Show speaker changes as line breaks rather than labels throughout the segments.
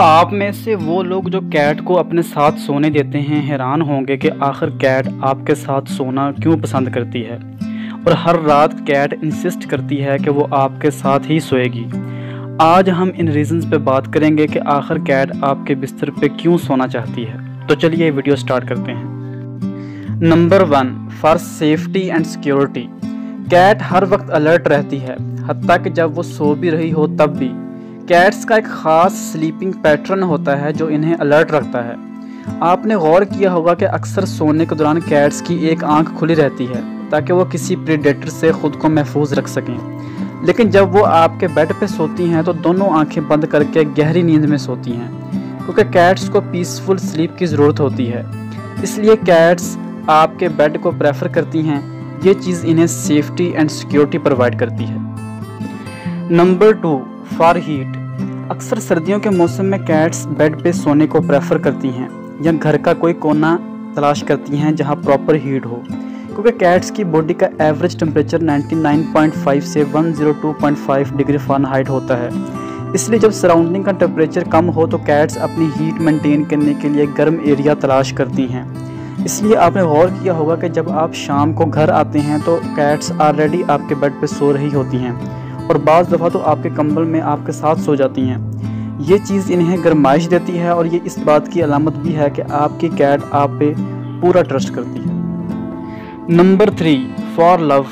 आप में से वो लोग जो कैट को अपने साथ सोने देते हैं, हैरान होंगे कि आखिर कैट आपके साथ सोना क्यों पसंद करती है। और हर रात कैट इंसिस्ट करती है कि वो आपके साथ ही सोएगी। आज हम इन रीजंस पे बात करेंगे कि आखिर कैट आपके बिस्तर पे क्यों सोना चाहती है। तो चलिए वीडियो स्टार्ट करते हैं। Number one for safety and security cat हर वक्त अलर्ट रहती है हती कि जब वो सो भी रही हो तब भी। कैट्स का एक ख़ास स्लीपिंग पैटर्न होता है जो इन्हें अलर्ट रखता है। आपने गौर किया होगा कि अक्सर सोने के दौरान कैट्स की एक आँख खुली रहती है, ताकि वो किसी प्रीडेटर से ख़ुद को महफूज रख सकें। लेकिन जब वो आपके बेड पे सोती हैं तो दोनों आँखें बंद करके गहरी नींद में सोती हैं, क्योंकि कैट्स को पीसफुल स्लीप की ज़रूरत होती है। इसलिए कैट्स आपके बेड को प्रेफर करती हैं, ये चीज़ इन्हें सेफ्टी एंड सिक्योरिटी प्रोवाइड करती है। नंबर टू फॉर हीट अक्सर सर्दियों के मौसम में कैट्स बेड पे सोने को प्रेफर करती हैं, या घर का कोई कोना तलाश करती हैं जहाँ प्रॉपर हीट हो। क्योंकि कैट्स की बॉडी का एवरेज टेम्परेचर 99.5 से 102.5 डिग्री हाइट होता है। इसलिए जब सराउंडिंग का टेम्परेचर कम हो तो कैट्स अपनी हीट मेंटेन करने के लिए गर्म एरिया तलाश करती हैं। इसलिए आपने गौर किया होगा कि जब आप शाम को घर आते हैं तो कैट्स ऑलरेडी आपके बेड पर सो रही होती हैं। और बाज़ दफ़ा तो आपके कंबल में आपके साथ सो जाती हैं। ये चीज़ इन्हें गरमाइश देती है और ये इस बात की अलामत भी है कि आपकी कैट आप पे पूरा ट्रस्ट करती है। Number three, for love.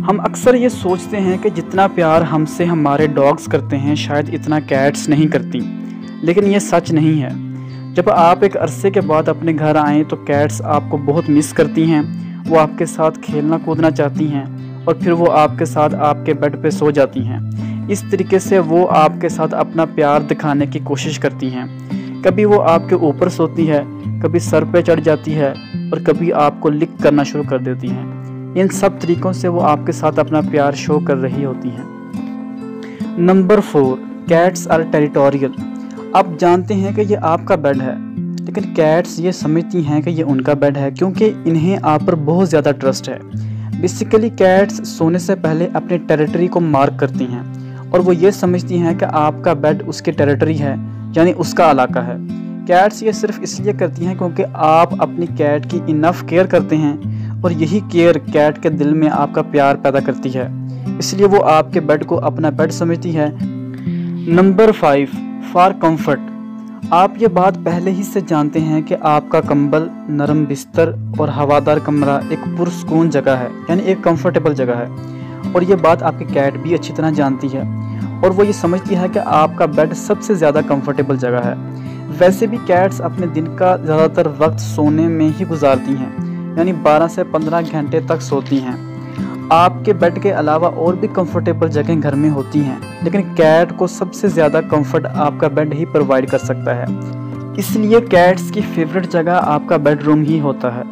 हम अक्सर ये सोचते हैं कि जितना प्यार हमसे हमारे डॉग्स करते हैं, शायद इतना कैट्स नहीं करती। लेकिन ये सच नहीं है। जब आप एक अरसे के बाद अपने घर आएँ तो कैट्स आपको बहुत मिस करती हैं। वो आपके साथ खेलना कूदना चाहती हैं। और फिर वो आपके साथ आपके बेड पे सो जाती हैं। इस तरीके से वो आपके साथ अपना प्यार दिखाने की कोशिश करती हैं। कभी वो आपके ऊपर सोती है, कभी सर पे चढ़ जाती है और कभी आपको लिक करना शुरू कर देती हैं। इन सब तरीक़ों से वो आपके साथ अपना प्यार शो कर रही होती हैं। Number four cats are territorial आप जानते हैं कि ये आपका बेड है, लेकिन कैट्स ये समझती हैं कि ये उनका बेड है, क्योंकि इन्हें आप पर बहुत ज़्यादा ट्रस्ट है। बेसिकली कैट्स सोने से पहले अपने टेरिटरी को मार्क करती हैं और वो ये समझती हैं कि आपका बेड उसकी टेरिटरी है, यानी उसका इलाका है। कैट्स ये सिर्फ़ इसलिए करती हैं क्योंकि आप अपनी कैट की इनफ केयर करते हैं और यही केयर कैट के दिल में आपका प्यार पैदा करती है। इसलिए वो आपके बेड को अपना बेड समझती है। नंबर फाइव फॉर कंफर्ट आप ये बात पहले ही से जानते हैं कि आपका कंबल नरम बिस्तर और हवादार कमरा एक पुरस्कून जगह है, यानी एक कंफर्टेबल जगह है। और ये बात आपकी कैट भी अच्छी तरह जानती है। और वो ये समझती है कि आपका बेड सबसे ज़्यादा कंफर्टेबल जगह है। वैसे भी कैट्स अपने दिन का ज़्यादातर वक्त सोने में ही गुजारती हैं, यानी 12 से 15 घंटे तक सोती हैं। आपके बेड के अलावा और भी कंफर्टेबल जगह घर में होती हैं, लेकिन कैट को सबसे ज़्यादा कंफर्ट आपका बेड ही प्रोवाइड कर सकता है। इसलिए कैट्स की फेवरेट जगह आपका बेडरूम ही होता है।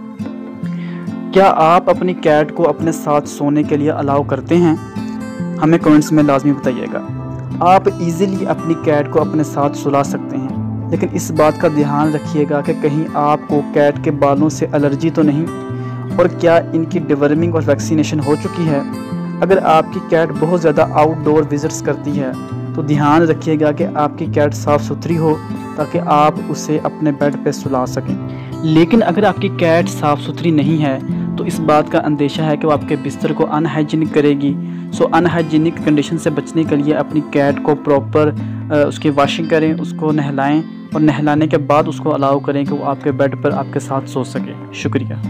क्या आप अपनी कैट को अपने साथ सोने के लिए अलाउ करते हैं? हमें कमेंट्स में लाजमी बताइएगा। आप इजीली अपनी कैट को अपने साथ सुला सकते हैं, लेकिन इस बात का ध्यान रखिएगा कि कहीं आपको कैट के बालों से एलर्जी तो नहीं? और क्या इनकी डिवर्मिंग और वैक्सीनेशन हो चुकी है? अगर आपकी कैट बहुत ज़्यादा आउटडोर विजिट्स करती है तो ध्यान रखिएगा कि आपकी कैट साफ़ सुथरी हो, ताकि आप उसे अपने बेड पर सुला सकें। लेकिन अगर आपकी कैट साफ़ सुथरी नहीं है तो इस बात का अंदेशा है कि वो आपके बिस्तर को अनहाइजीनिक करेगी। सो अनहाइजीनिक कंडीशन से बचने के लिए अपनी कैट को प्रॉपर उसकी वॉशिंग करें, उसको नहलाएँ, और नहलाने के बाद उसको अलाउ करें कि वो आपके बेड पर आपके साथ सो सके। शुक्रिया।